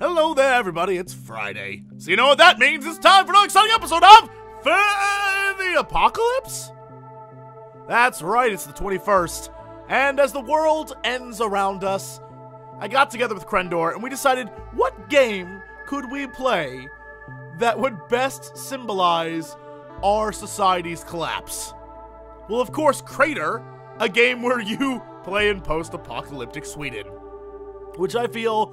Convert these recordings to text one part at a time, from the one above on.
Hello there, everybody. It's Friday. So, you know what that means? It's time for another exciting episode of the Apocalypse? That's right, it's the 21st. And as the world ends around us, I got together with Crendor and we decided what game could we play that would best symbolize our society's collapse? Well, of course, Krater, a game where you play in post apocalyptic Sweden. Which I feel,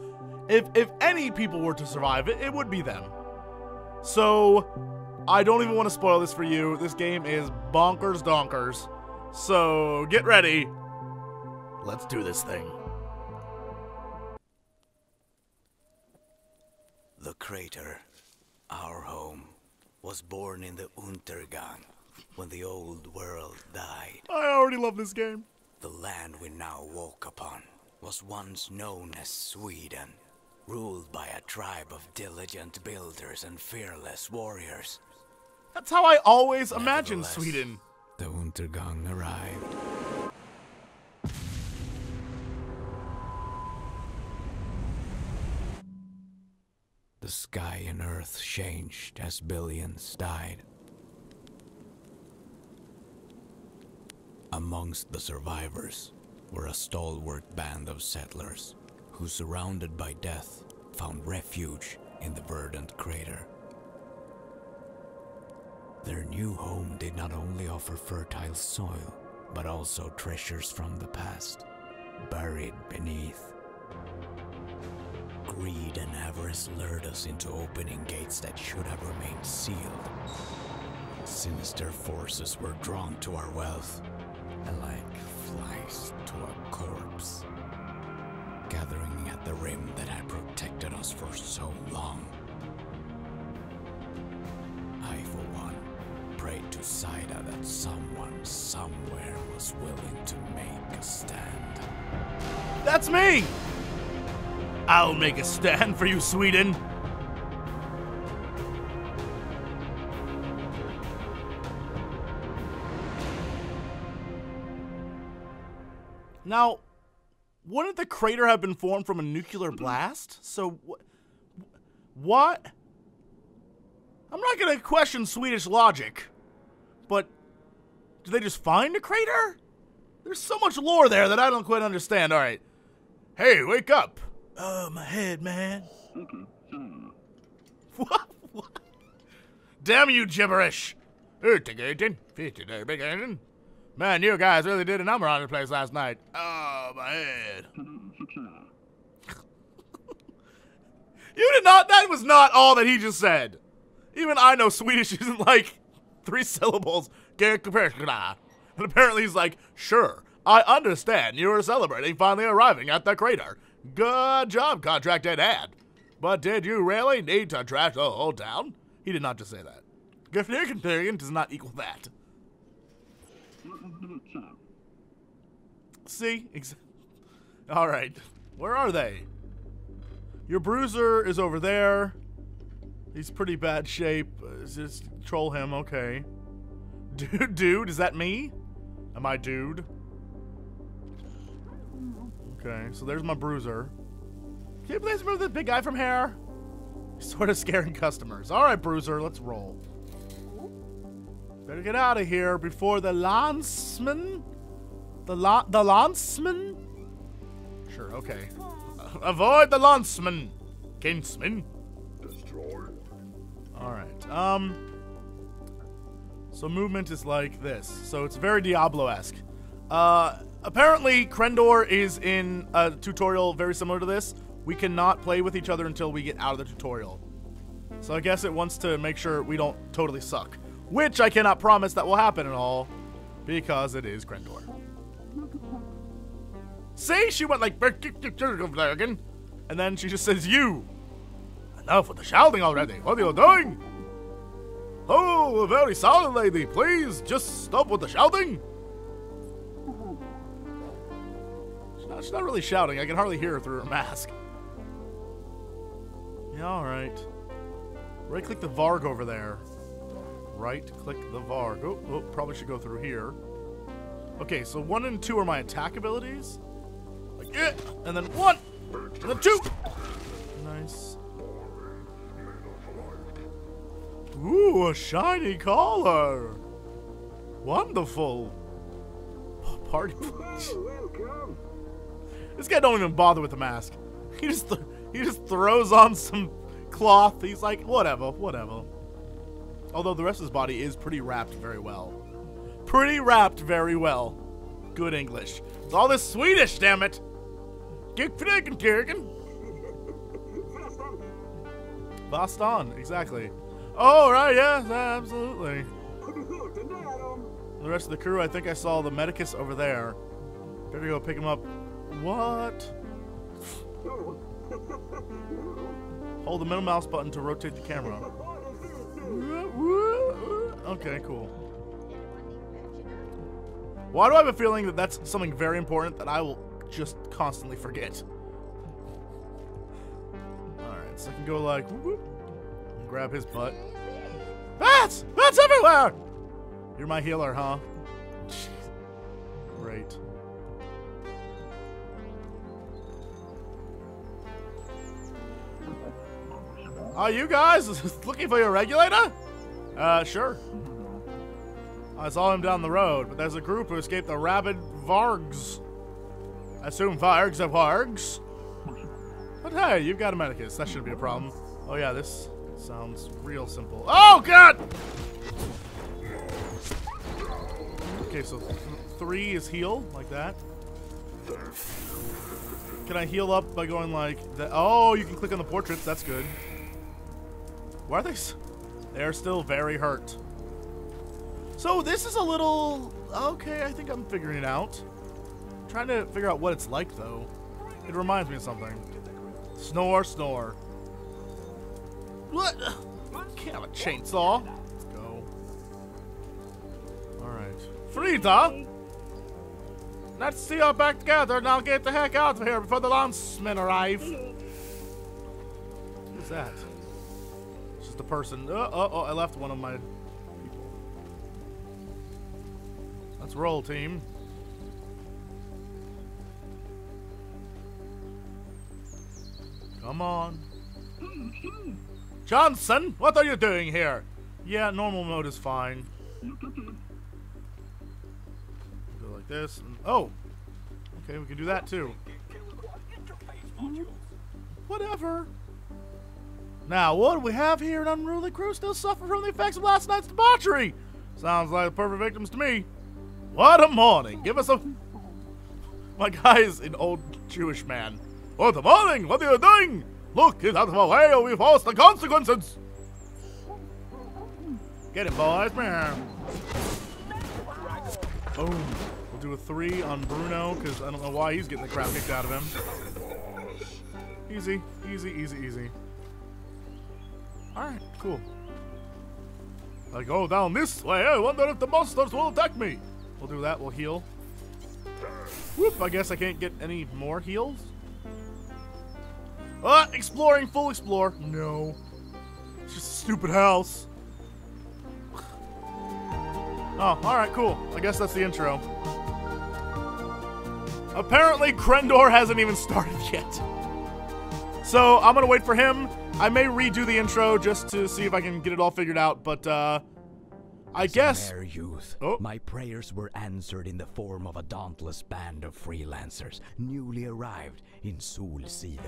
if, if any people were to survive it, it would be them. So, I don't even want to spoil this for you. This game is bonkers donkers. So, get ready. Let's do this thing. The crater, our home, was born in the Untergang when the old world died. I already love this game. The land we now walk upon was once known as Sweden, ruled by a tribe of diligent builders and fearless warriors. That's how I always imagined Sweden. The Untergang arrived. The sky and earth changed as billions died. Amongst the survivors were a stalwart band of settlers who, surrounded by death, found refuge in the verdant crater. Their new home did not only offer fertile soil, but also treasures from the past, buried beneath. Greed and avarice lured us into opening gates that should have remained sealed. Sinister forces were drawn to our wealth, like flies to a corpse, gathering at the rim that had protected us for so long. I, for one, prayed to Saida that someone somewhere was willing to make a stand. That's me! I'll make a stand for you, Sweden. Now, crater have been formed from a nuclear mm-hmm. blast? So, wh- what? I'm not gonna question Swedish logic, but do they just find a crater? There's so much lore there that I don't quite understand. All right. Hey, wake up. Oh, my head, man. what? what? Damn you, gibberish. Ertigating, fifty-day beginning. Man, you guys really did a number on the place last night. Oh, my head. you did not, that was not all that he just said. Even I know Swedish isn't like three syllables. And apparently he's like, sure, I understand you were celebrating finally arriving at the crater. Good job, contracted ad. But did you really need to trash the whole town? He did not just say that. Gefnirkentherian does not equal that. See? Ex- All right. Where are they? Your bruiser is over there. He's pretty bad shape. Uh, Just troll him, okay. Dude, dude, is that me? Am I dude? Okay, so there's my bruiser. Can you please move the big guy from here? He's sort of scaring customers. All right, bruiser, let's roll. Better get out of here before the lanceman. The la- the lanceman. Sure, okay. Uh, avoid the lanceman, kinsman. Destroy. All right. Um. So movement is like this. So it's very Diablo-esque. Uh, apparently, Crendor is in a tutorial very similar to this. We cannot play with each other until we get out of the tutorial. So I guess it wants to make sure we don't totally suck. Which I cannot promise that will happen at all, because it is Crendor. See, she went like, and then she just says, "You." Enough with the shouting already. What are you doing? Oh, a very solid lady. Please, just stop with the shouting. She's not, she's not really shouting. I can hardly hear her through her mask. Yeah, all right. Right click the Varg over there. Right click the Varg. Oh, oh, probably should go through here. Okay, so one and two are my attack abilities. And then one, and then two. Nice. Ooh, a shiny collar. Wonderful. Party. this guy don't even bother with the mask. He just th he just throws on some cloth. He's like, whatever, whatever. Although the rest of his body is pretty wrapped very well. Pretty wrapped very well. Good English. It's all this Swedish, damn it. Get freaking Kirken. Vastan, exactly. Oh, right, yeah, absolutely. The rest of the crew, I think I saw the Medicus over there. Better go pick him up. What? Hold the middle mouse button to rotate the camera. Okay, cool. Why do I have a feeling that that's something very important that I will just constantly forget? Alright, so I can go like, whoop, and grab his butt. Bats! Bats everywhere! You're my healer, huh? Great. Are you guys looking for your regulator? Uh, sure. I saw him down the road, but there's a group who escaped the rabid Vargs. Assume Vargs are Vargs. But hey, you've got a medicus. That shouldn't be a problem. Oh yeah, this sounds real simple. Oh god! Okay, so th three is heal, like that. Can I heal up by going like that? Oh, you can click on the portraits. That's good. Why are they? They are still very hurt. So this is a little... Okay, I think I'm figuring it out. Trying to figure out what it's like, though. It reminds me of something. Snore, snore. What? Can't have a chainsaw. Let's go. Alright. Frida! Let's see you back together and I'll get the heck out of here before the lancemen arrive. Who's that? It's just a person. Oh, oh, oh, I left one of my Let's roll, team. Come on. Johnson, what are you doing here? Yeah, normal mode is fine. Go like this. Oh! Okay, we can do that too. Whatever. Now, what do we have here? An unruly crew still suffering from the effects of last night's debauchery. Sounds like the perfect victims to me. What a morning! Give us a... My guy is an old Jewish man. Oh, what a morning! What are you doing? Look, get out of our way or we face the consequences! Get it, boys. Boom. We'll do a three on Bruno, because I don't know why he's getting the crap kicked out of him. Easy, easy, easy, easy. Alright, cool. I go down this way. I wonder if the monsters will attack me. We'll do that. We'll heal. Whoop, I guess I can't get any more heals. Ah, exploring, full explore. No. It's just a stupid house. Oh, alright, cool. I guess that's the intro. Apparently, Crendor hasn't even started yet. So, I'm gonna wait for him. I may redo the intro just to see if I can get it all figured out, but, uh... I guess. Fair youth, oh. my prayers were answered in the form of a dauntless band of freelancers newly arrived in Solside.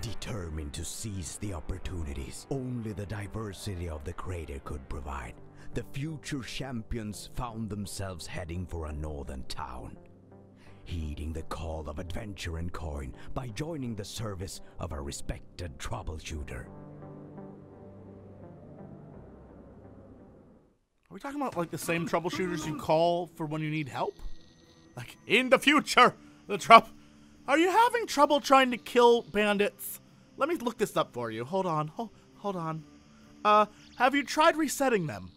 Determined to seize the opportunities only the diversity of the crater could provide, the future champions found themselves heading for a northern town. Heeding the call of adventure and coin by joining the service of a respected troubleshooter. Are we talking about like the same troubleshooters you call for when you need help? Like in the future, the trouble. Are you having trouble trying to kill bandits? Let me look this up for you. Hold on. Hold, hold on. Uh, have you tried resetting them?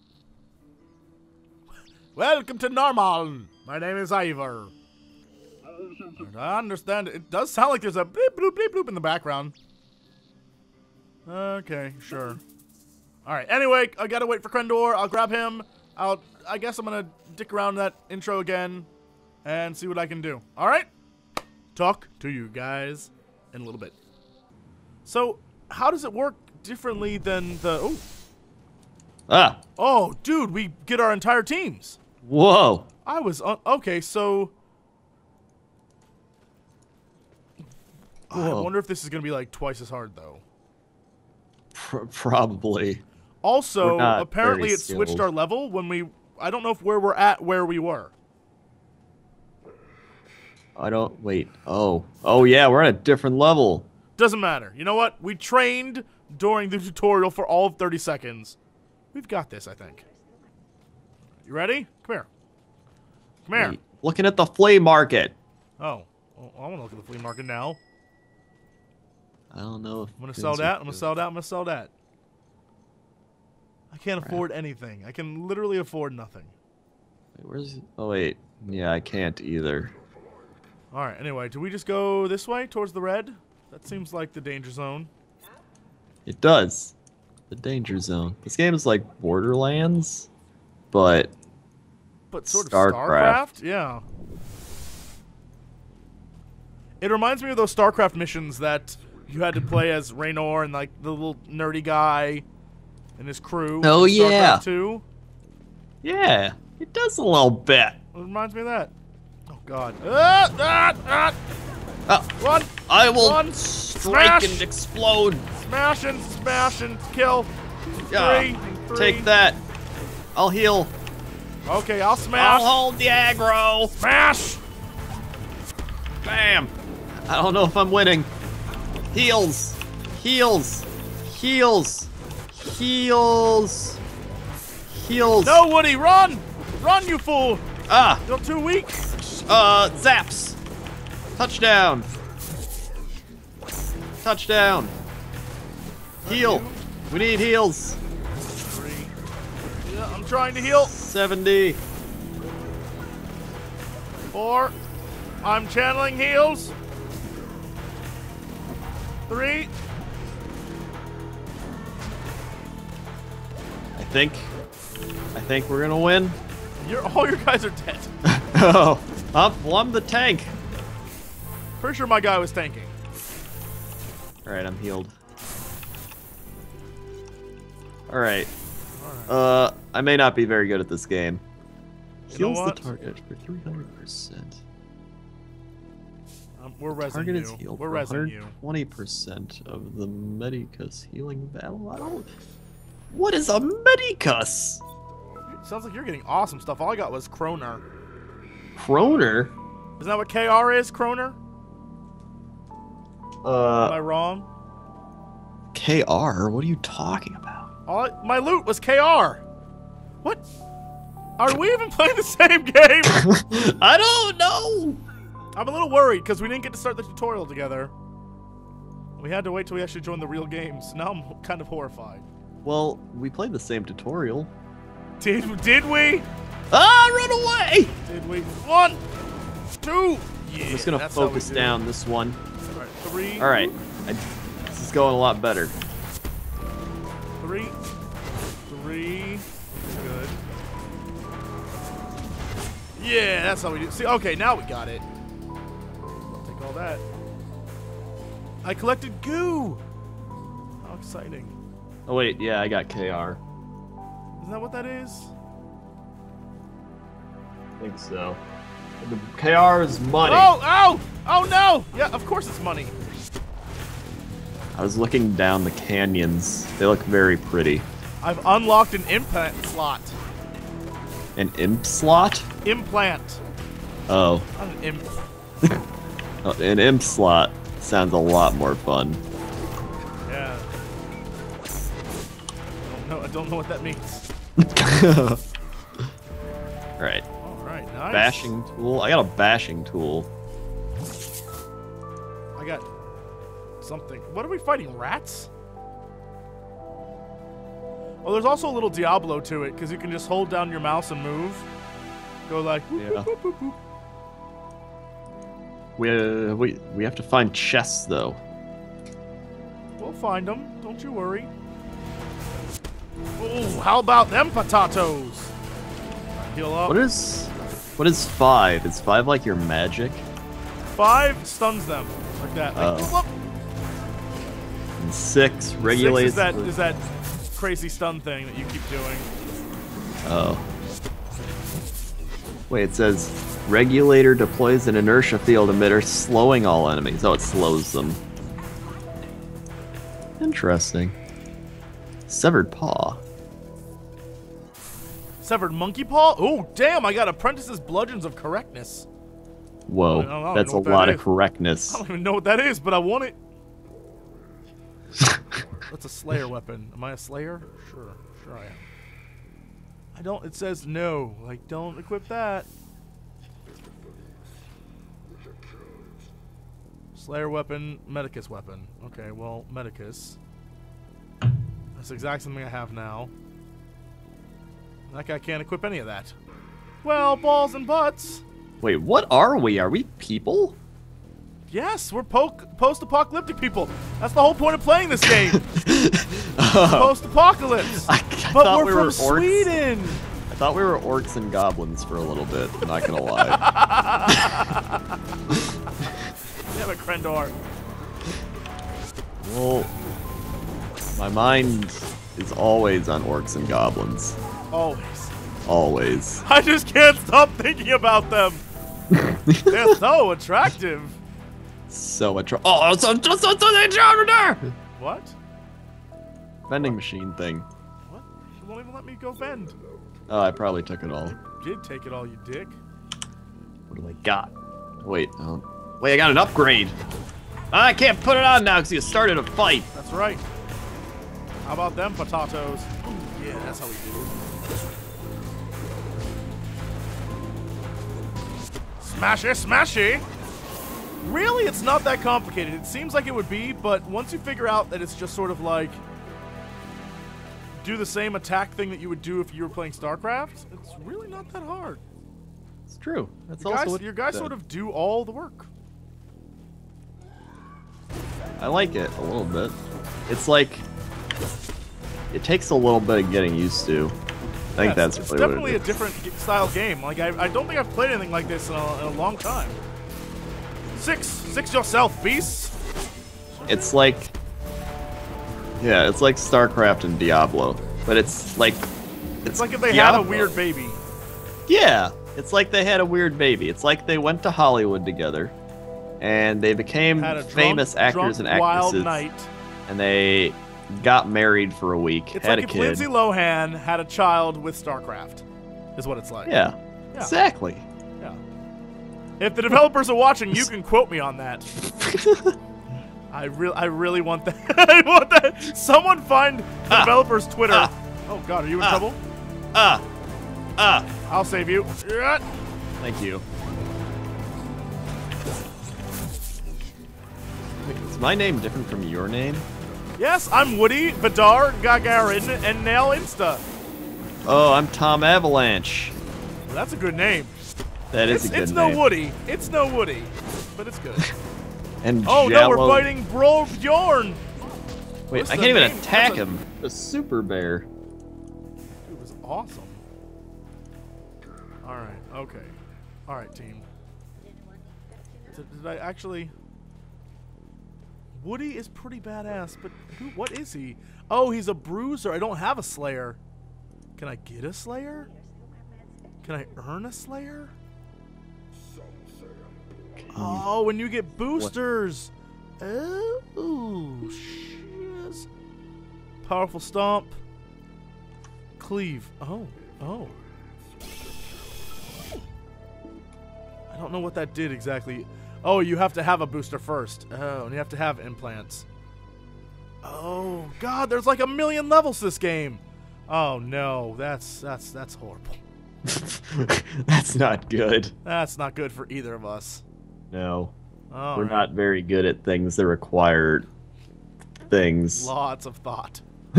Welcome to Normal. My name is Ivor. I understand. It does sound like there's a bleep bloop bleep bloop in the background. Okay, sure. All right. Anyway, I gotta wait for Crendor. I'll grab him. I'll. I guess I'm gonna dick around that intro again, and see what I can do. All right. Talk to you guys in a little bit. So, how does it work differently than the? Oh, Ah, oh, dude, we get our entire teams. whoa. I was un- okay. So, I wonder if this is gonna be like twice as hard though. Pr- probably. Also, apparently it switched our level when we. I don't know if where we're at where we were. I don't wait. Oh, oh yeah, we're at a different level. Doesn't matter. You know what? We trained during the tutorial for all of 30 seconds. We've got this, I think. You ready? Come here. Come here. Wait, looking at the flea market. Oh, well, I want to look at the flea market now. I don't know. If I'm gonna sell that. I'm gonna sell that. I'm gonna sell that. I can't afford anything. I can literally afford nothing. Wait, where's? Oh wait. Yeah, I can't either. All right. Anyway, do we just go this way towards the red? That seems like the danger zone. It does. The danger zone. This game is like Borderlands, but But sort of Starcraft. StarCraft, yeah. It reminds me of those StarCraft missions that you had to play as Raynor and like the little nerdy guy and his crew. Oh, yeah. StarCraft 2. yeah, it does a little bit. It reminds me of that. God. Ah, ah, ah. Oh, Run! I will One, strike smash. and explode. Smash and smash and kill. Yeah, Three, three. Take that. I'll heal. Okay, I'll smash. I'll hold the aggro. Smash. Bam. I don't know if I'm winning. Heals. Heals. Heals. Heals. Heals. No, Woody, run! Run, you fool! Ah. You're too weak. Uh, zaps. Touchdown. Touchdown. Heal. We need heals. Yeah, I'm trying to heal. 70. Four. I'm channeling heals. Three. I think. I think we're gonna win. You're all your guys are dead. oh, up. Well, I'm the tank. Pretty sure my guy was tanking. All right, I'm healed. All right. Uh, I may not be very good at this game. You know Heals the target for 300%. Um, we're resing Target is you. healed We're for resing you. 120% of the Medicus healing battle. I don't. What is a Medicus? Sounds like you're getting awesome stuff. All I got was Kroner. Kroner? Isn't that what KR is, Kroner? Am Uh, I wrong? KR? What are you talking about? All I, my loot was KR. What? Are we even playing the same game? I don't know. I'm a little worried because we didn't get to start the tutorial together. We had to wait till we actually joined the real games. Now I'm kind of horrified. Well, we played the same tutorial. Did did we? Ah, run away! Did we? One, two. Yeah. I'm just gonna that's how we focus do down this one. All right, three. All right, I, this is going a lot better. Three. Three. Good. Yeah, that's how we do. See, okay, now we got it. I'll Take all that. I collected goo. How exciting! Oh wait, yeah, I got KR. Isn't that what that is? I think so. The KR is money. Oh, oh, oh no! Yeah, of course it's money. I was looking down the canyons. They look very pretty. I've unlocked an implant slot. An imp slot? Implant. Oh, Not an imp. uh, an imp slot sounds a lot more fun. Yeah. I don't know. I don't know what that means. All right, nice. bashing tool. I got a bashing tool. I got something. What are we fighting? Rats? Oh, there's also a little Diablo to it because you can just hold down your mouse and move. Go like. whoop, Yeah. whoop, whoop. We uh, we we have to find chests though. We'll find them. Don't you worry. Oh, how about them potatoes? Heal up. What is what is five? Is five like your magic? Five stuns them like that. Like, Oh. And six Six regulates. is that is that crazy stun thing that you keep doing. Oh. Wait, it says regulator deploys an inertia field emitter, slowing all enemies. Oh, it slows them. Interesting. Severed paw. Severed monkey paw. Oh damn! I got apprentice's bludgeons of correctness. Whoa, I don't know that's a that lot is. of correctness. I don't even know what that is, but I want it. That's a Slayer weapon. Am I a Slayer? Sure, sure I am. I don't. It says no. Like, don't equip that. Slayer weapon, Medicus weapon. Okay, well, Medicus. That's the exact something I have now. That guy can't equip any of that. Well, balls and butts. Wait, what are we? Are we people? Yes, we're po- post-apocalyptic people. That's the whole point of playing this game. Oh. Post-apocalypse. I, I but we're we from were. Sweden. I thought we were orcs and goblins for a little bit. I'm not gonna lie. Damn it, Crendor. well, my mind is always on orcs and goblins. Always. Always. I just can't stop thinking about them. They're so attractive. So attra- Oh, it's a, just a, a, What? vending machine thing. What? You won't even let me go vend. Oh, I probably took it all. Did take it all, you dick. What do I got? Wait, oh. wait, I got an upgrade. I can't put it on now because you started a fight. That's right. How about them potatoes? Ooh, yeah, that's how we do it. Smashy, smashy! Really, it's not that complicated. It seems like it would be, but once you figure out that it's just sort of like do the same attack thing that you would do if you were playing StarCraft, it's really not that hard. It's true. That's Your also guys, what your guys said. sort of do all the work. I like it a little bit. It's like it takes a little bit of getting used to. I think Yeah, that's it's, it's definitely a it is. different style game. Like I, I don't think I've played anything like this in a, in a long time. Six, six yourself, beasts. It's like yeah, it's like StarCraft and Diablo, but it's like It's like if they had a weird baby. Yeah, it's like they had a weird baby. It's like they went to Hollywood together, and they became drunk, famous actors drunk, and wild actresses, night. and they got married for a week, It's had like a if kid. Lindsay Lohan had a child with StarCraft, is what it's like. yeah, Yeah. exactly. Yeah. If the developers are watching, you can quote me on that. I really, I really want that. I want that. Someone find the Ah. developer's Twitter. Ah. oh God, are you in Ah. trouble? Ah, ah. I'll save you. Thank you. Is my name different from your name? Yes, I'm Woody Vidar Gagarin and Nail Insta. Oh, I'm Tom Avalanche. That's a good name. That is It's, a good it's name. no Woody. It's no Woody, but it's good. And Oh no, we're fighting Bro Bjorn. Wait, What's I can't even name? attack a- him. The super bear. It was awesome. All right. Okay. All right, team. Did, did I actually? Woody is pretty badass, but who? What is he? Oh, he's a bruiser. I don't have a Slayer. Can I get a Slayer? Can I earn a Slayer? Oh, when you get boosters. Oh, shiz. Powerful stomp. Cleave. Oh, oh. I don't know what that did exactly. Oh, you have to have a booster first. Oh, and you have to have implants. Oh God, there's like a million levels this game. Oh no, that's that's that's horrible. That's not good. That's not good for either of us. No. All We're right. not very good at things that require things. Lots of thought.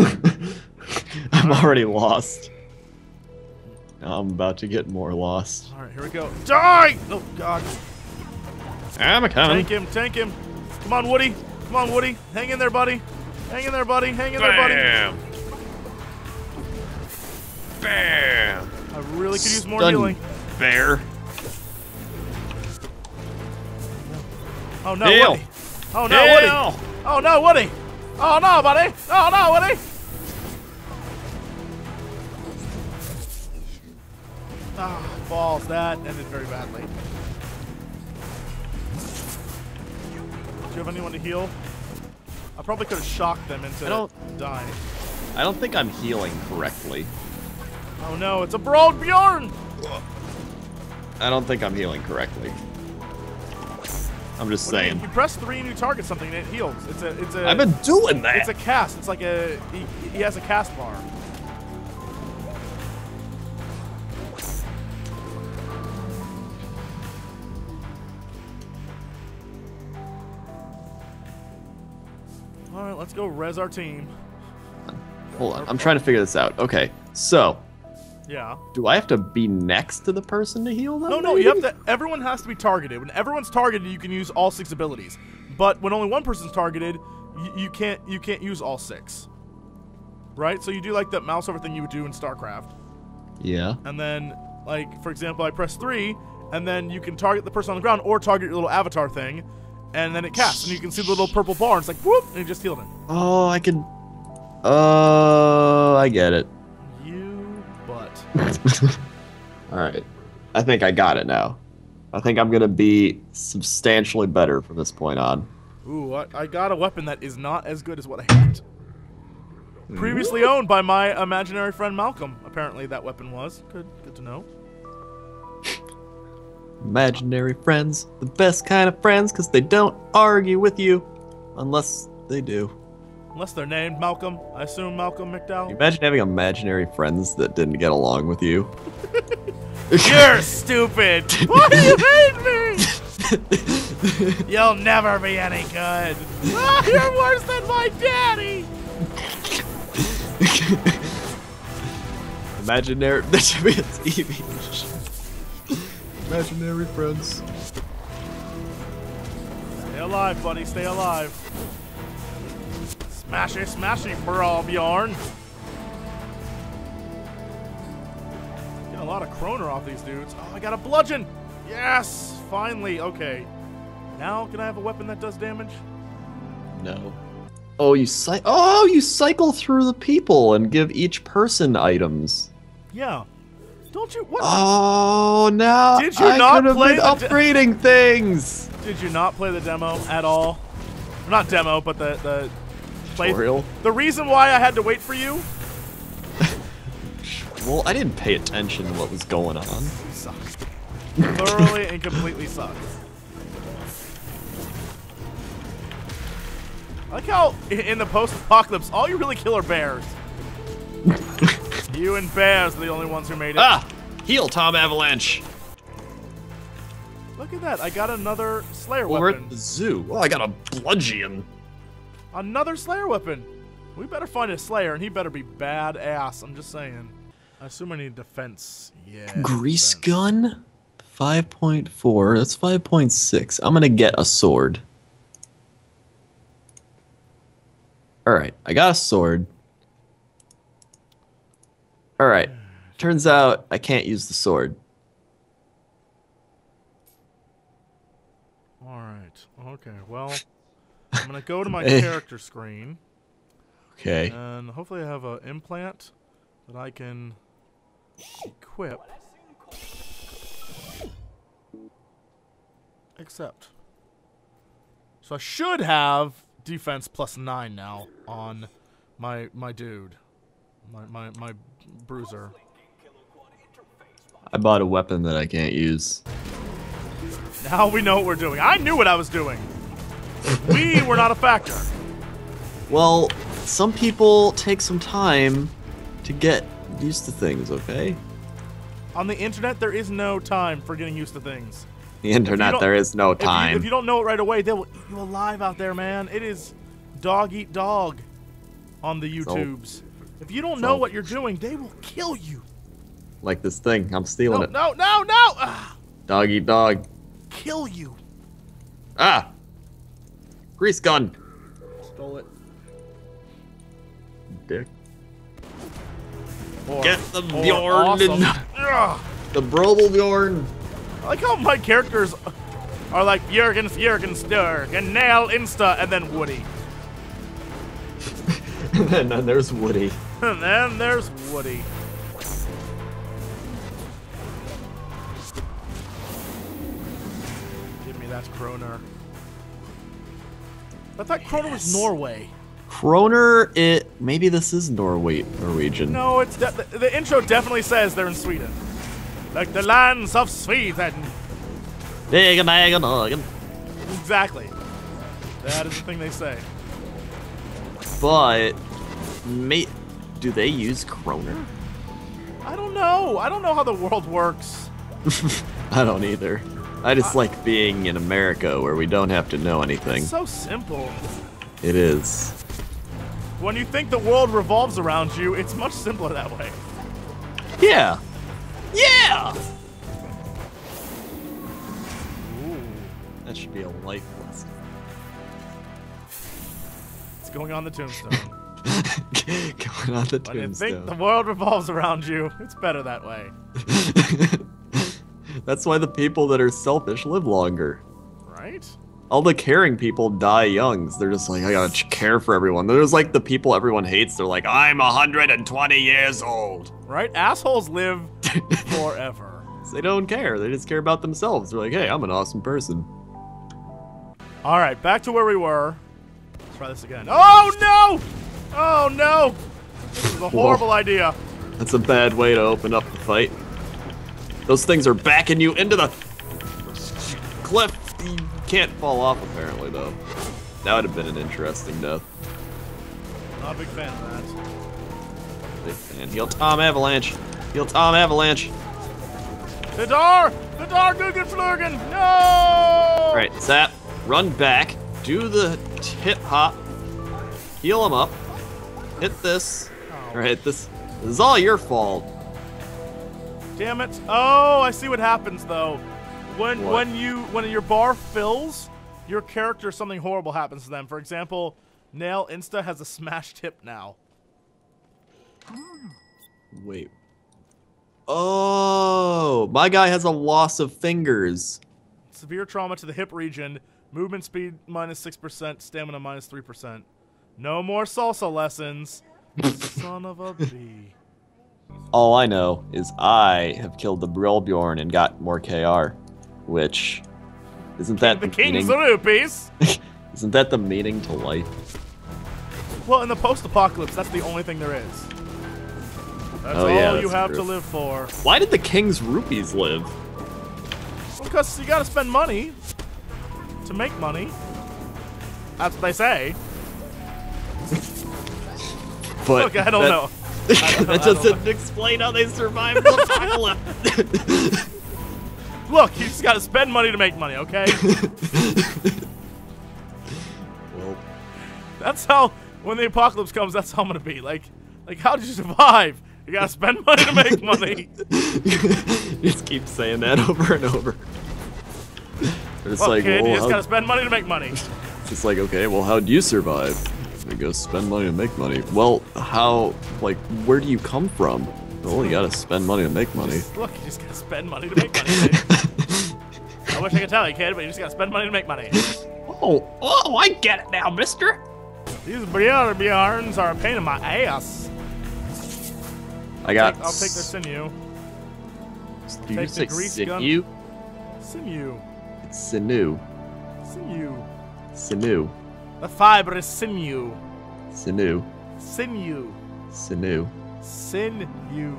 I'm already lost. I'm about to get more lost. All right, here we go. Die! Oh God. I'm a coming. Tank him, tank him. Come on, Woody. Come on, Woody. Hang in there, buddy. Hang in there, buddy. Hang in there, buddy. Bam! Bam! I really could use more Stun healing. Bear. Oh no, Heal. Woody. Oh no, Woody. Oh no, Woody. Oh no, buddy! Oh no, Woody! Ah, balls. That ended very badly. Do you have anyone to heal? I probably could have shocked them into I don't- dying. I don't think I'm healing correctly. Oh no, it's a Broad Bjorn! I don't think I'm healing correctly. I'm just What do you saying. You press three and you target something and it heals. It's a, it's a, I've been doing that. it's a cast. It's like a, he, he has a cast bar. Let's go res our team. Hold on. I'm trying to figure this out. Okay. So, Yeah. do I have to be next to the person to heal them? No, no, you have to. Everyone has to be targeted. When everyone's targeted, you can use all six abilities. But when only one person's targeted, you, you can't. You can't use all six. Right. So you do like that mouse over thing you would do in StarCraft, Yeah. and then like for example, I press three, and then you can target the person on the ground or target your little avatar thing, and then it casts, and you can see the little purple bar. And it's like whoop, and you just healed him. Oh, I could. Oh, I get it. You butt. All right. I think I got it now. I think I'm gonna be substantially better from this point on. Ooh, I, I got a weapon that is not as good as what I had. Previously owned by my imaginary friend Malcolm. Apparently, that weapon was good. Good to know. Imaginary friends, the best kind of friends, because they don't argue with you, unless they do. Unless they're named Malcolm. I assume Malcolm McDowell. Imagine having imaginary friends that didn't get along with you. You're stupid. Why do you hate me? You'll never be any good. Ah, you're worse than my daddy. Imaginary. That should be a TV. Imaginary friends. Stay alive, buddy. Stay alive. Smash it, smash it, Brawl Bjorn. Getting a lot of Kroner off these dudes. Oh, I got a bludgeon. Yes, finally. Okay. Now can I have a weapon that does damage? No. Oh, you cy- Oh, you cycle through the people and give each person items. Yeah. Don't you? What? Oh no! Did you I not play the upgrading things? Did you not play the demo at all? Not demo, but the the play. Tutorial? The reason why I had to wait for you Well, I didn't pay attention to what was going on. sucks. Thoroughly and completely sucks. I like how in the post-apocalypse, all you really kill are bears. you and bears are the only ones who made it. Ah! Heal, Tom Avalanche. Look at that! I got another Slayer Well, we're weapon. at the zoo. Oh, I got a bludgeon. Another Slayer weapon. We better find a Slayer, and he better be badass. I'm just saying. I assume I need defense. Yeah. Grease defense. gun? 5.4. That's 5.6. I'm gonna get a sword. Alright, I got a sword. Alright. Turns out I can't use the sword. All right. Okay. Well, I'm gonna go to my character screen, Okay. and hopefully I have an implant that I can equip. Accept. So I should have defense plus nine now on my my dude, my my my bruiser. I bought a weapon that I can't use. Now we know what we're doing. I knew what I was doing. we were not a factor. Well, some people take some time to get used to things, okay? On the internet, there is no time for getting used to things. The internet, there is no If you, time. if you don't know it right away, they will eat you alive out there, man. It is dog eat dog on the YouTubes. If you don't know what you're doing, they will kill you. like this thing, I'm stealing No, it. no, no, no! Ah, Dog eat dog. kill you. Ah! Grease gun. Stole it. Dick. Or, Get the Bjorn awesome. and- Ugh. The Brobelbjorn. I like how my characters are like Jurgen Jurgen Sturg and Nail Insta and then Woody. and then there's Woody. And then there's Woody. Give me that Kroner. I thought Kroner was Norway. Kroner, it maybe this is Norway Norwegian. No, it's de- the, the intro definitely says they're in Sweden. Like the lands of Sweden. Big Megan Hagen. Exactly. That is the thing they say. But may do they use Kroner? I don't know. I don't know how the world works. I don't either. I just like being in America where we don't have to know anything. It's so simple. It is. When you think the world revolves around you, it's much simpler that way. Yeah. Yeah. Ooh. That should be a life lesson. It's going on the tombstone. Going on the you think the world revolves around you, it's better that way. That's why the people that are selfish live longer. Right? All the caring people die young. So they're just like, I gotta care for everyone. There's like the people everyone hates. They're like, I'm 120 years old. Right? Assholes live forever. They don't care. They just care about themselves. They're like, hey, I'm an awesome person. All right, back to where we were. Let's try this again. Oh no! Oh no! This is a horrible idea. That's a bad way to open up the fight. Those things are backing you into the cliff. You can't fall off, apparently, though. That would have been an interesting death. Not a big fan of that. Big fan. Heal Tom Avalanche. Heal Tom Avalanche. Vidar! Vidar Guggenflurgen! No! All right, Zap. Run back. Do the hip hop. Heal him up. Hit this. All right, this, this is all your fault. Damn it! Oh, I see what happens though. When What? when you when your bar fills, your character something horrible happens to them. For example, Nail Insta has a smashed hip now. Wait. Oh, my guy has a loss of fingers. Severe trauma to the hip region. Movement speed minus minus six percent. Stamina minus three percent. No more salsa lessons. Son of a bee. All I know is I have killed the Brilbjorn and got more KR, which isn't that The the, king's meaning? rupees. Isn't that the meaning to life? Well, in the post-apocalypse, that's the only thing there is. That's Oh, all yeah, you have true. to live for. Why did the king's rupees live? Because you gotta spend money to make money. That's what they say. But Look, I don't that, know. that I just don't didn't explain how they survived the apocalypse. Look, you just gotta spend money to make money, okay? well, that's how, when the apocalypse comes, that's how I'm gonna be. Like, like how did you survive? You gotta spend money to make money. just keep saying that over and over. It's Look, like, kid, well, you just how- gotta spend money to make money. It's just like, okay, well, how'd you survive? We go spend money to make money. Well, how, like, where do you come from? Well, you gotta spend money to make money. Look, you just gotta spend money to make money. I wish I could tell you, kid, but you just gotta spend money to make money. Oh, oh, I get it now, mister. These Brianna Bjarns are a pain in my ass. I got. I'll take their sinew. You take say the grease gun. sinew? Sinew. It's sinew. Sinew. Sinew. The fiber is sinew. Sinew. Sinew. Sinew. Sinew.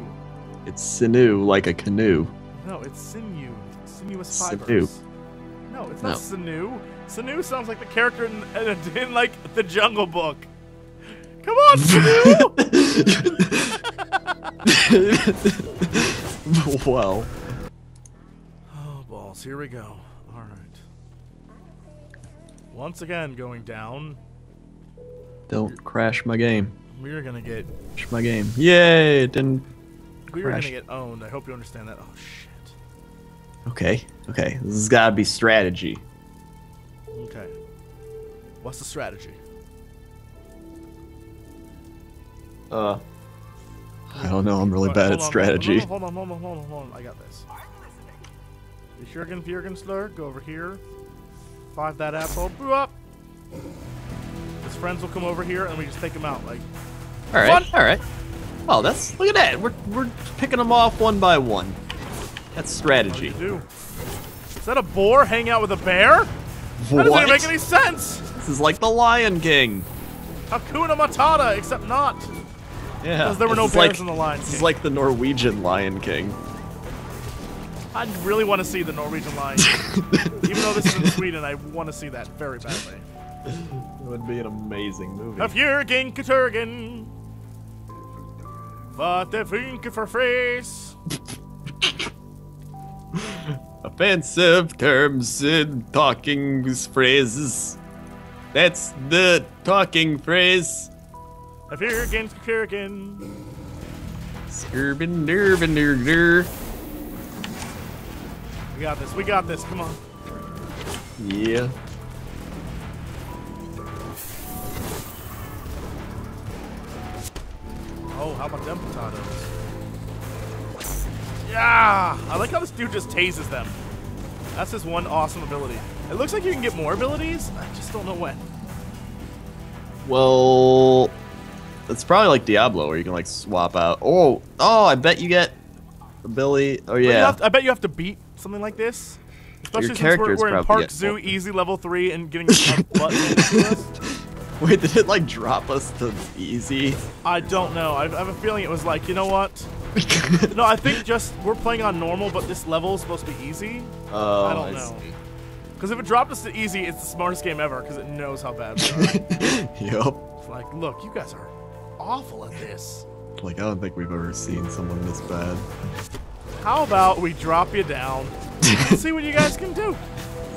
It's sinew like a canoe. No, it's sinew. Sinuous Sinew. fibers. No, it's not No. sinew. Sinew sounds like the character in, in, in like the Jungle Book. Come on, sinew! well, oh balls! Here we go. All right. Once again, going down. don't crash my game. We are gonna get. Crash my game. Yay! It didn't. We are Crash. gonna get owned. I hope you understand that. Oh shit. Okay. Okay. This has gotta be strategy. Okay. What's the strategy? Uh. I don't know. I'm really Hold- bad at on, strategy. Hold on, hold on, hold on, hold on, hold on. I got this. The Jurgen Furgen slur, go over here. Five that asshole. Boo up. This friends will come over here and we just take them out. Like, All right, Fun. all right. Oh, that's look at that. We're we're picking them off one by one. That's what strategy. do? Is that a boar hanging out with a bear? That doesn't even make any sense. This is like the Lion King. Hakuna Matata, except not. Yeah. Because there were no bears like, in the Lion King. This is like the Norwegian Lion King. I really want to see the Norwegian lion. Even though this is in Sweden, I want to see that very badly. It would be an amazing movie. Have Jürgen Katurgen. Vad det funkar för phrase. Offensive terms in talking phrases. That's the talking phrase. Have Jürgen Katurgen. Skirben nerven nerder. We got this. We got this. Come on. Yeah. Oh, how about them potatoes? Yeah! I like how this dude just tases them. That's his one awesome ability. It looks like you can get more abilities. I just don't know when. Well, it's probably like Diablo where you can like swap out. Oh, oh, I bet you get ability. Oh yeah. to- I bet you have to beat something like this. Especially since we're, characters we're in Park Zoo, easy level 3, and getting butt. Wait, did it like drop us to easy? I don't know. I, I have a feeling it was like, you know what? no, I think just we're playing on normal, but this level is supposed to be easy. Oh, I don't know. Because if it dropped us to easy, it's the smartest game ever because it knows how bad we are. Yup. it's like, look, you guys are awful at this. Like I don't think we've ever seen someone this bad. How about we drop you down and see what you guys can do?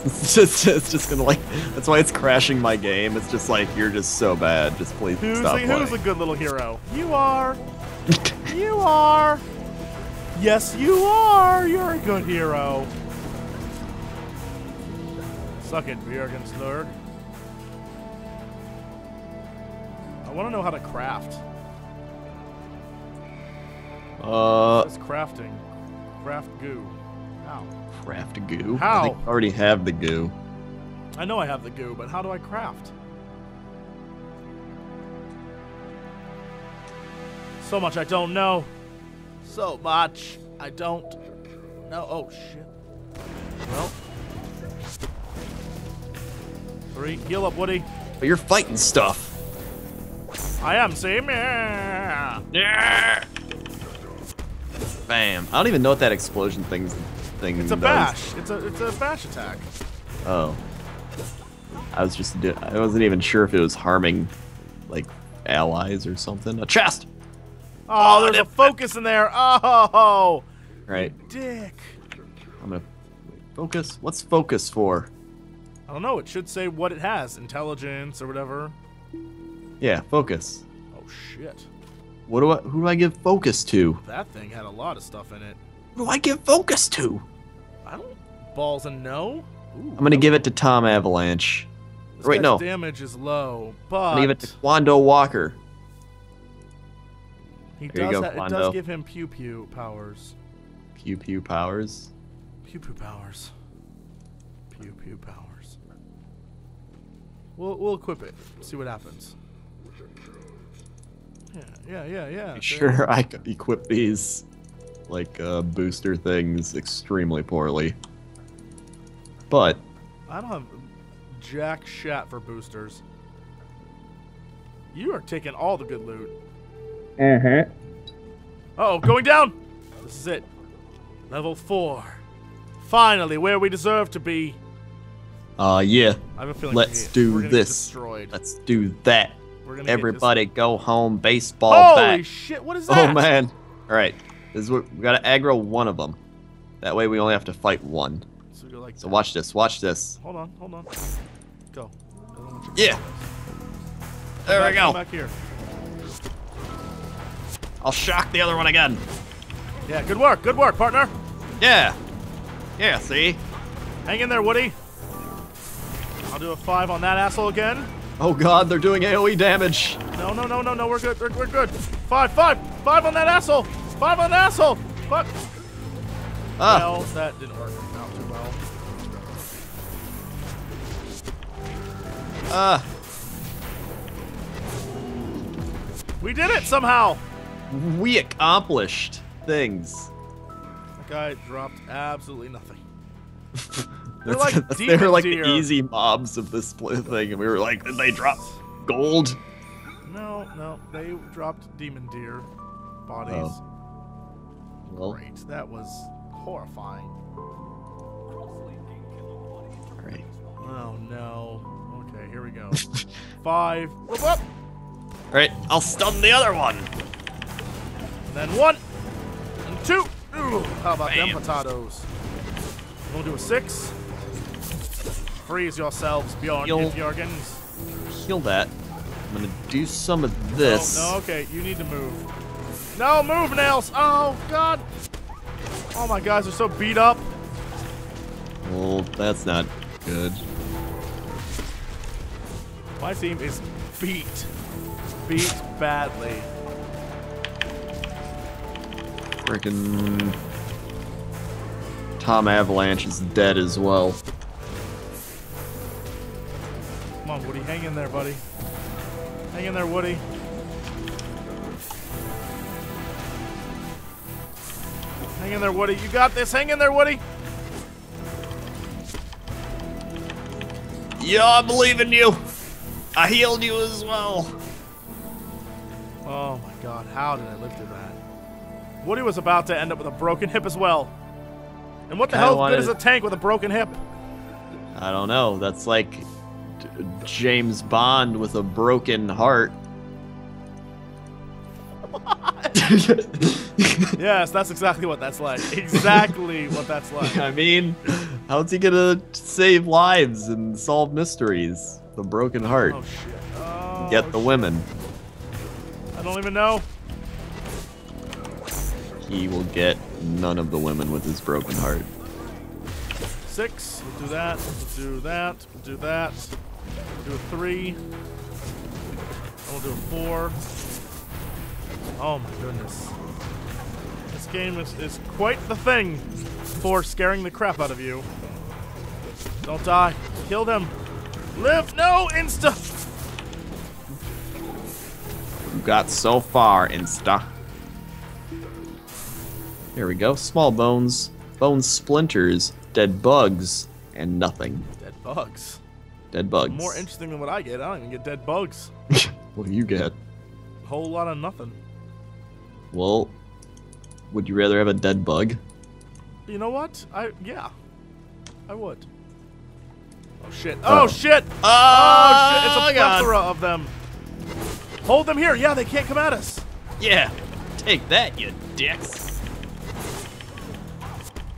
It's just, it's just gonna like. That's why it's crashing my game. It's just like you're just so bad. Just please Who's stop playing. who's a good little hero? You are. you are. Yes, you are. You're a good hero. Suck it, Björgen Slurg. I want to know how to craft. Uh, That's crafting. Craft goo. How? craft goo. I How? think I already have the goo. I know I have the goo, but how do I craft? So much I don't know. So much I don't know. Oh shit. Well. Three. Heal up, Woody. But you're fighting stuff. I am same. Yeah. Yeah. Bam. I don't even know what that explosion thing's thing It's a does. bash. It's a it's a bash attack. Oh. I was just do- I wasn't even sure if it was harming like allies or something. A chest. Oh, oh there's a focus in there. Oh, Right. dick. I'm gonna focus. What's focus for? I don't know. It should say what it has, intelligence or whatever. Yeah, focus. Oh shit. What do I? Who do I give focus to? That thing had a lot of stuff in it. Who do I give focus to? I don't. Balls and no. Ooh, I'm gonna give it to Tom Avalanche. this wait, no. Damage is low, I'm but gonna give it to Quando Walker. he There you does. go, ha- it does give him pew pew powers. Pew pew powers. Pew pew powers. Pew pew powers. We'll we'll equip it. See what happens. Yeah, yeah, yeah, yeah. Sure, I could equip these like uh, booster things extremely poorly. But I don't have jack shat for boosters. You are taking all the good loot. Uh-huh. Uh oh, going down! This is it. Level 4. Finally, where we deserve to be. uh yeah, I have a feeling let's do this. Destroyed. Let's do that. Everybody go home, baseball Holy bat. shit! What is oh, that? Oh man. Alright. This is what we gotta aggro one of them. That way we only have to fight one. So, like So watch this, watch this. Hold on, hold on. Go. I don't want you- Yeah. There Back- we come go. Back here. I'll shock the other one again. Yeah, good work, good work, partner. Yeah. Yeah, see? Hang in there, Woody. I'll do a five on that asshole again. Oh god, they're doing AoE damage. No, no, no, no, no. We're good. We're, we're good. Five, five, five on that asshole. Five on the asshole. Fuck. Ah. Well, that didn't work out too well. Ah. We did it somehow! We accomplished things. That guy dropped absolutely nothing. They're That's- like that's- they were like deer. the easy mobs of this pl- thing, and we were like, did they drop gold? No, no, they dropped demon deer bodies. Oh. Well, Great, that was horrifying. alright. Oh no. Okay, here we go. Five. Whoop, whoop. Alright, I'll stun the other one. Then one. And two. Ooh, how about them potatoes? We'll do a six. Freeze yourselves, Bjorn You'll-. Heal that. I'm gonna do some of this. Oh, no, okay, you need to move. No, move, Nails! Oh, God! Oh, my guys are so beat up. Well, that's not good. My team is beat. Beat badly. Freaking Tom Avalanche is dead as well. Come on, Woody, hang in there, buddy. Hang in there, Woody. Hang in there, Woody. You got this. Hang in there, Woody. Yeah, I believe in you. I healed you as well. Oh my god, how did I live through that? Woody was about to end up with a broken hip as well. And what the hell wanted- good is a tank with a broken hip? I don't know. That's like J- James Bond with a broken heart. yes, that's exactly what that's like. Exactly what that's like. I mean, how's he gonna save lives and solve mysteries? The broken heart. Oh. Oh, Get the shit. women. I don't even know. He will get none of the women with his broken heart. Six. We'll do that. We'll do that. We'll do that. We'll do a three. And we'll do a four. Oh my goodness. This game is, is quite the thing for scaring the crap out of you. Don't die. Kill them. Live. No, insta. You got so far, Insta. There we go. Small bones, bone splinters, dead bugs, and nothing. Dead bugs. Dead bugs. More interesting than what I get. I don't even get dead bugs. what do you get? A Whole lot of nothing. Well, would you rather have a dead bug? You know what? I yeah, I would. Oh shit! Oh, Oh. shit! Oh, Oh shit! It's a God. plethora of them. Hold them here. Yeah, they can't come at us. Yeah, take that, you dicks.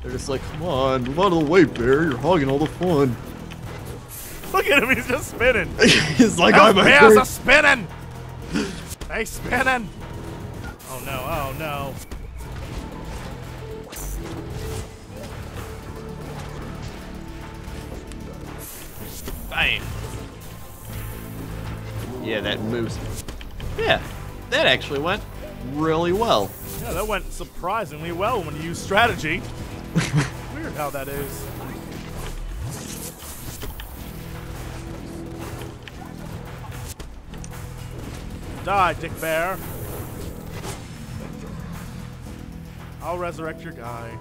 They're just like, come on, move out of the way, Bear. You're hogging all the fun. Look at him. He's just spinning. He's like, Those I'm a bears are spinning. They spinning. Oh no! Oh no! Bam. Yeah, that moves. Yeah, that actually went really well. Yeah, that went surprisingly well when you use strategy. Weird how that is. Die, Dick Bear. I'll resurrect your guy.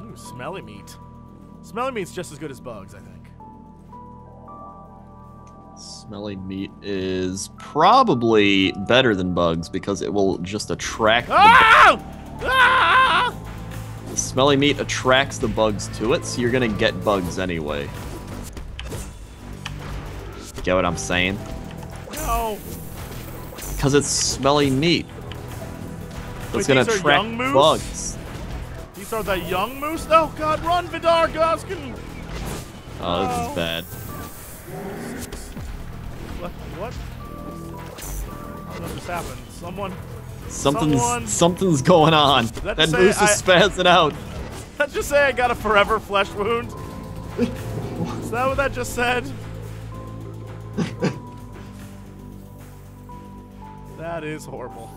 Ooh, smelly meat. Smelly meat's just as good as bugs, I think. Smelly meat is probably better than bugs because it will just attract the, Ah! Ah! the smelly meat attracts the bugs to it, so you're gonna get bugs anyway. Get what I'm saying? No. Because it's smelly meat. Wait, it's gonna attract bugs. These are the young moose? Oh god, run, Vidar Goskin! Oh, this Oh. is bad. What? What? Oh, what just happened? Someone. Something's Someone- something's going on. that That moose is spazzing out. That just say I got a forever flesh wound? Is that what that just said? That is horrible.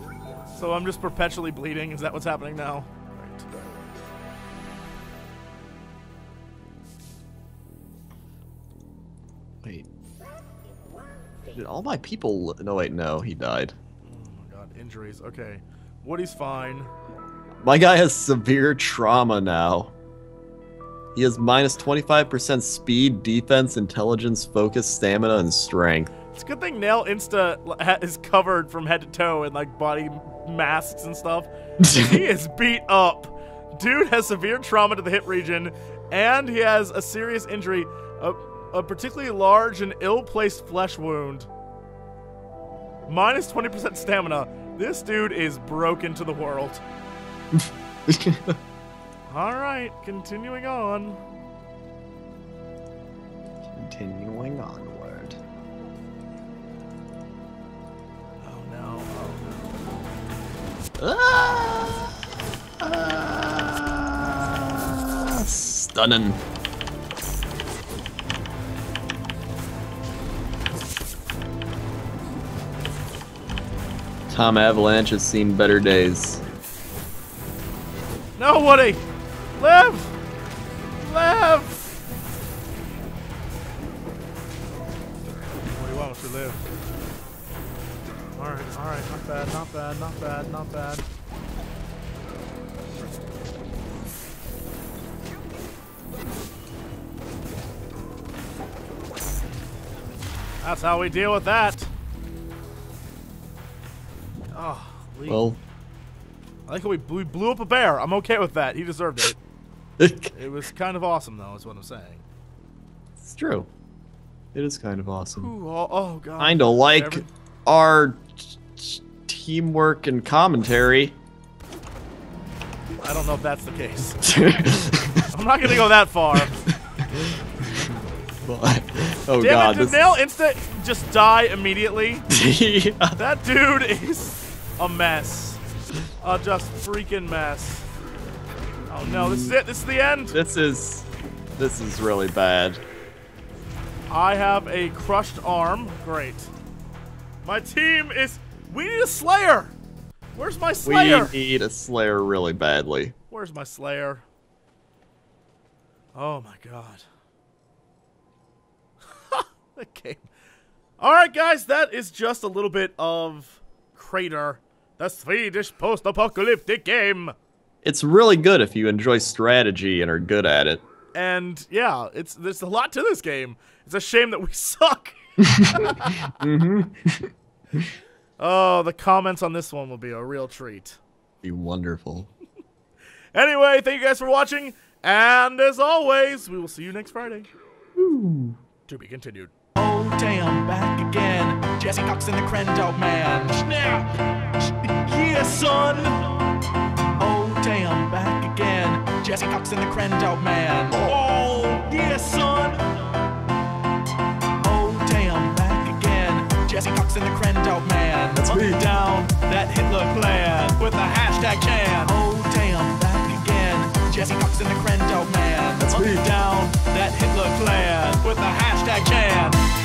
So I'm just perpetually bleeding. Is that what's happening now? Right. Wait. Did all my people. No, wait, no, he died. Oh my god, injuries. Okay. Woody's fine. My guy has severe trauma now. He has minus 25% speed, defense, intelligence, focus, stamina, and strength. It's a good thing Nail Insta is covered from head to toe in like body masks and stuff. he is beat up. Dude has severe trauma to the hip region, and he has a serious injury, a, a particularly large and ill-placed flesh wound. Minus 20% stamina. This dude is broken to the world. All right, continuing on. Continuing onward. Oh no. Oh no. Ah! Ah! Stunning. Tom Avalanche has seen better days. No, Woody! Live! Live! What do you want us to live? Alright, alright, not bad, not bad, not bad, not bad. That's how we deal with that. Oh, Lee. Well, I like how we blew, blew up a bear. I'm okay with that. He deserved it. It was kind of awesome, though, is what I'm saying. it's true. It is kind of awesome. Ooh, oh, oh god. Kinda like Every- our teamwork and commentary. I don't know if that's the case. I'm not gonna go that far. But- oh Damn god, it! Did this Nail instant just die immediately? yeah. That dude is a mess. A just freaking mess. Oh no! This is it. This is the end. This is this is really bad. I have a crushed arm. Great. My team is. We need a Slayer. Where's my Slayer? We need a Slayer really badly. Where's my Slayer? Oh my god. that game. Alright, guys, that is just a little bit of Krater, the Swedish post apocalyptic game. It's really good if you enjoy strategy and are good at it. And yeah, it's there's a lot to this game. It's a shame that we suck. Mm-hmm. oh, the comments on this one will be a real treat. Be wonderful. Anyway, thank you guys for watching, and as always, we will see you next Friday. To be continued. Oh, damn, back again. Jesse Cox and the Crendog Man. Snap! Yeah, son! Jesse Cox and the Crendog Man. Oh, yeah, son! Oh, damn, back again. Jesse Cox and the Crendog Man. That's me. Down that Hitler plan with the hashtag Chan. Oh, damn, back again. Jesse Cox and the Crendog Man. That's me. Down that Hitler plan with the hashtag Chan.